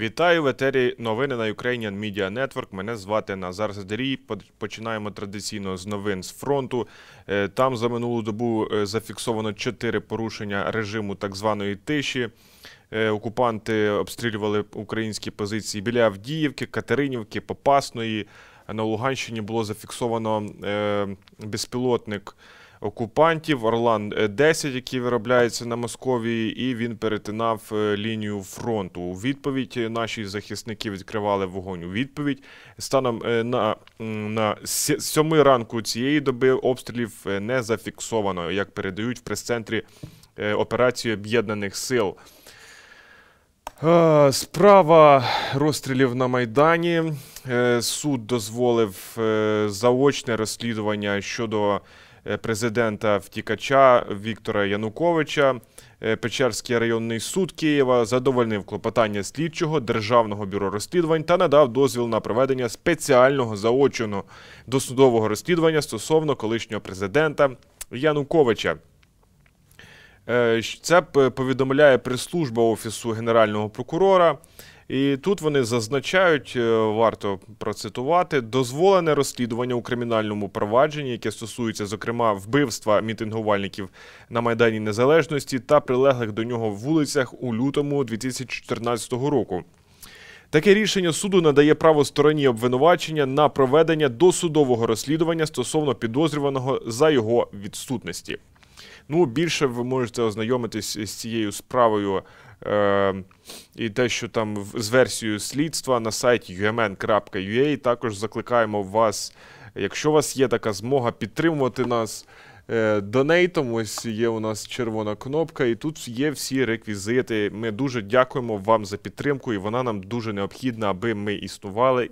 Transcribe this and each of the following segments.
Вітаю в етері новини на Ukrainian Media Network. Мене звати Назар Задарій. Починаємо традиційно з новин з фронту. Е, там за минулу добу е, зафіксовано чотири порушення режиму так званої тиші. Е, окупанти обстрілювали українські позиції біля Авдіївки, Катеринівки, Попасної. На Луганщині було зафіксовано безпілотник окупантів. Орлан 10 який виробляється на Московії, і він перетинав е, лінію фронту. У відповідь наші захисники відкривали вогонь. У відповідь станом е, на на 7 ранку цієї доби обстрілів е, не зафіксовано, як передають в прес-центрі операції об'єднаних сил. Справа розстрілів на Майдані. Суд дозволив заочне розслідування щодо Е, президента втікача Віктора Януковича. Е, Печерський районний суд Києва задовольнив клопотання слідчого державного бюро розслідувань та надав дозвіл на проведення спеціального заочного досудового розслідування стосовно колишнього президента Януковича. Е, це повідомляє прес-служба Офісу Генерального прокурора. І тут вони зазначають, е, варто процитувати, дозволене розслідування у кримінальному провадженні, яке стосується, зокрема, вбивства мітингувальників на Майдані Незалежності та прилеглих до нього вулицях у лютому 2014 року. Таке рішення суду надає право стороні обвинувачення на проведення досудового розслідування стосовно підозрюваного за його відсутності. Ну, більше ви можете ознайомитись з цією справою і те, що там з версією слідства на сайті umn.ua. Також закликаємо вас, якщо у вас є така змога підтримувати нас. Е, донейтом, ось є у нас червона кнопка, і тут є всі реквізити. Ми дуже дякуємо вам за підтримку, і вона нам дуже необхідна, аби ми існували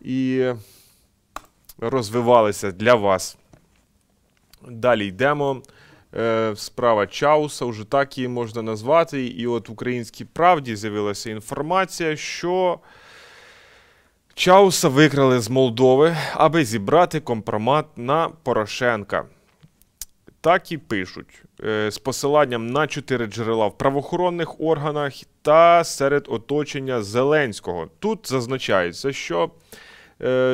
і розвивалися для вас. Далі йдемо. Е, справа Чауса, вже так її можна назвати. І от в Українській правді з'явилася інформація, що Чауса викрали з Молдови, аби зібрати компромат на Порошенка. Так і пишуть е, з посиланням на чотири джерела в правоохоронних органах та серед оточення Зеленського. Тут зазначається, що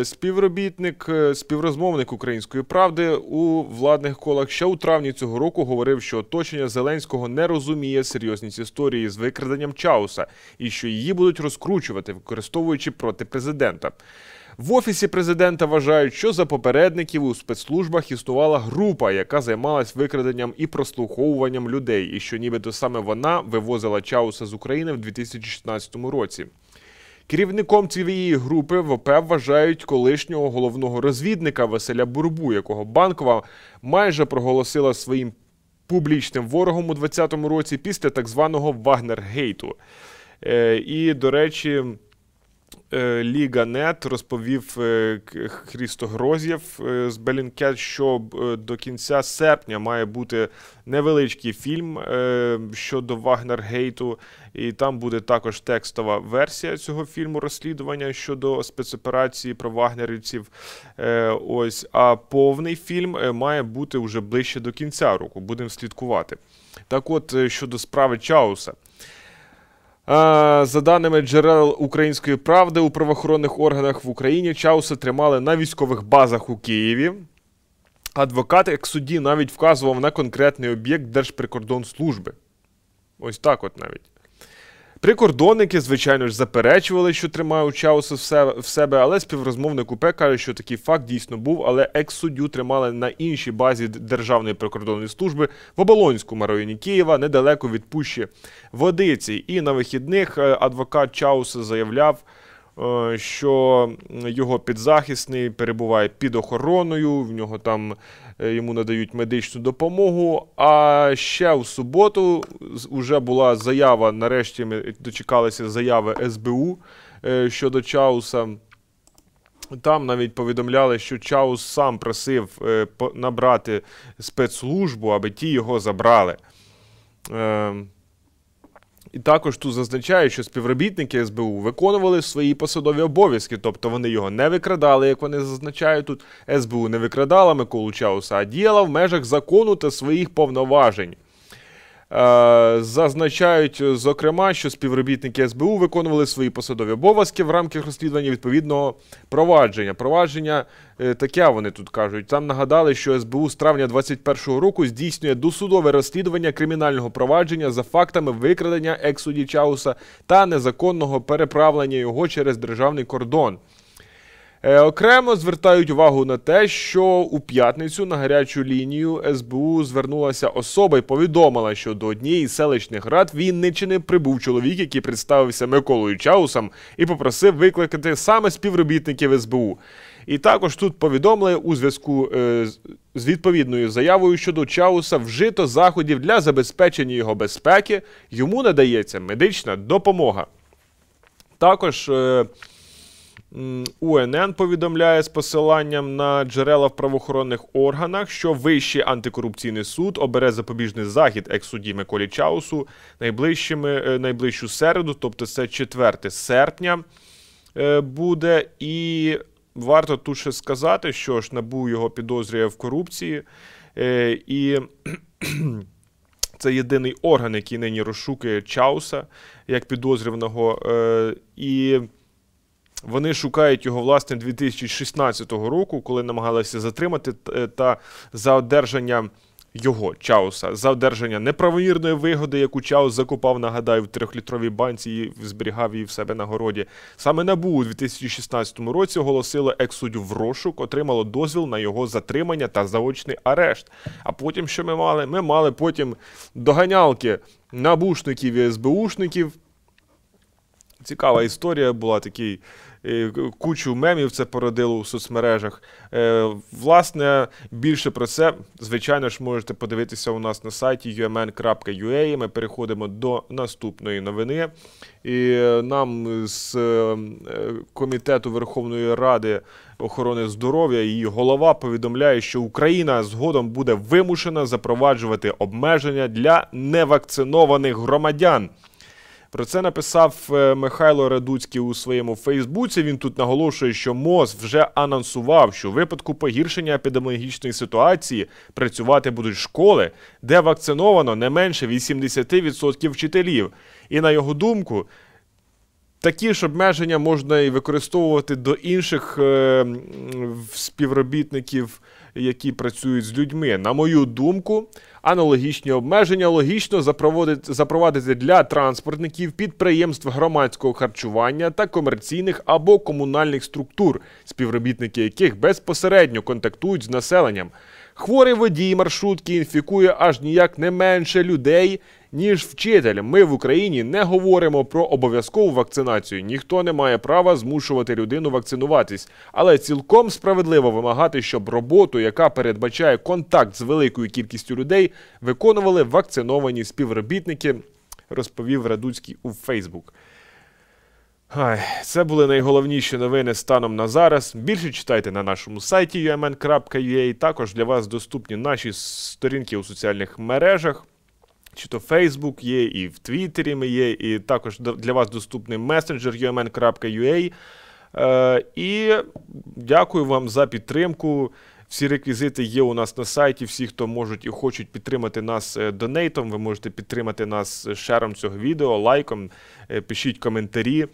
співробітник, е, співрозмовник української правди у владних колах ще у травні цього року говорив, що оточення Зеленського не розуміє серйозність історії з викраденням Чауса і що її будуть розкручувати, використовуючи проти президента. В офісі президента вважають, що за попередників у спецслужбах існувала група, яка займалась викраденням і прослуховуванням людей, і що нібито саме вона вивозила Чауса з України в 2016 році. Керівником цієї групи ВП вважають колишнього головного розвідника Василя Бурбу, якого банкова майже проголосила своїм публічним ворогом у 2020 році після так званого Вагнер-гейту. Е, і, до речі. Е, Ліга Нет розповів е, Хрісто Грозєв е, з Bellingcat, що до кінця серпня має бути невеличкий фільм щодо Вагнергейту, і там буде також текстова версія цього фільму розслідування щодо спецоперації про вагнерівців. Ось, а повний фільм має бути вже ближче до кінця року. Будемо слідкувати. Так, от щодо справи Чауса. За даними джерел української правди, у правоохоронних органах в Україні Чауса тримали на військових базах у Києві. Адвокат, як судді, навіть вказував на конкретний об'єкт Держприкордонслужби. Ось так от навіть. Прикордонники, звичайно ж, заперечували, що тримають Чауса в себе, але співрозмовник УП каже, що такий факт дійсно був, але екс-суддю тримали на іншій базі Державної прикордонної служби в Оболонському районі Києва, недалеко від Пущі Водиці. І на вихідних е, адвокат Чауса заявляв. Е, що його підзахисний перебуває під охороною, в нього там е, йому надають медичну допомогу. А ще в суботу вже була заява. Нарешті ми дочекалися заяви СБУ е, щодо Чауса. Там навіть повідомляли, що Чаус сам просив набрати спецслужбу, аби ті його забрали. І також тут зазначає, що співробітники СБУ виконували свої посадові обов'язки, тобто вони його не викрадали, як вони зазначають тут. СБУ не викрадала Миколу Чауса, а діяла в межах закону та своїх повноважень. Е, Зазначають, зокрема, що співробітники СБУ виконували свої посадові обов'язки в рамках розслідування відповідного провадження. Провадження е, таке вони тут кажуть. Там нагадали, що СБУ з травня 2021 року здійснює досудове розслідування кримінального провадження за фактами викрадення екс-судді Чауса та незаконного переправлення його через державний кордон. Е, Окремо звертають увагу на те, що у п'ятницю на гарячу лінію СБУ звернулася особа і повідомила, що до однієї селищних рад Вінниччини прибув чоловік, який представився Миколою Чаусом і попросив викликати саме співробітників СБУ. І також тут повідомили у зв'язку е, з- відповідною заявою щодо Чауса вжито заходів для забезпечення його безпеки. Йому надається медична допомога. Також. УНН повідомляє з посиланням на джерела в правоохоронних органах, що Вищий антикорупційний суд обере запобіжний захід екс-судді Миколі Чаусу найближчими, е, найближчу середу, тобто це 4 серпня е, буде. І варто тут ще сказати, що ж НАБУ його підозрює в корупції. Е, І це єдиний орган, який нині розшукує Чауса як підозрюваного. І вони шукають його власне 2016 року, коли намагалися затримати е, та за одержання його Чауса, за одержання неправомірної вигоди, яку Чаус закупав, нагадаю, в трьохлітровій банці і зберігав її в себе на городі. Саме НАБУ у 2016 році оголосило екс-суддю в розшук, отримало дозвіл на його затримання та заочний арешт. А потім що ми мали? Ми мали потім доганялки набушників і СБУшників. Цікава історія була такий. е, Кучу мемів це породило у соцмережах. Е, Власне, більше про це, звичайно ж, можете подивитися у нас на сайті umn.ua. Ми переходимо до наступної новини. І е, нам з Комітету Верховної Ради охорони здоров'я її голова повідомляє, що Україна згодом буде вимушена запроваджувати обмеження для невакцинованих громадян. Про це написав е, Михайло Радуцький у своєму Фейсбуці. Він тут наголошує, що МОЗ вже анонсував, що у випадку погіршення епідеміологічної ситуації працювати будуть школи, де вакциновано не менше 80% вчителів. І на його думку, Такі ж обмеження можна і використовувати до інших е, співробітників, які працюють з людьми. На мою думку, аналогічні обмеження логічно запровадити, для транспортників, підприємств громадського харчування та комерційних або комунальних структур, співробітники яких безпосередньо контактують з населенням. Хворий водій маршрутки інфікує аж ніяк не менше людей, ніж вчитель. Ми в Україні не говоримо про обов'язкову вакцинацію. Ніхто не має права змушувати людину вакцинуватись, але цілком справедливо вимагати, щоб роботу, яка передбачає контакт з великою кількістю людей, виконували вакциновані співробітники, розповів Радуцький у Фейсбук. Ай, це були найголовніші новини станом на зараз. Більше читайте на нашому сайті umn.ua. Також для вас доступні наші сторінки у соціальних мережах. Чи то Facebook є, і в Твіттері ми є, і також для вас доступний месенджер umn.ua. Е, і дякую вам за підтримку. Всі реквізити є у нас на сайті. Всі, хто можуть і хочуть підтримати нас е, донейтом, ви можете підтримати нас шером цього відео, лайком, е, пишіть коментарі е,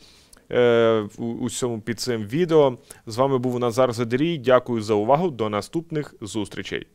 у, у цьому під цим відео. З вами був Назар Задерій. Дякую за увагу. До наступних зустрічей.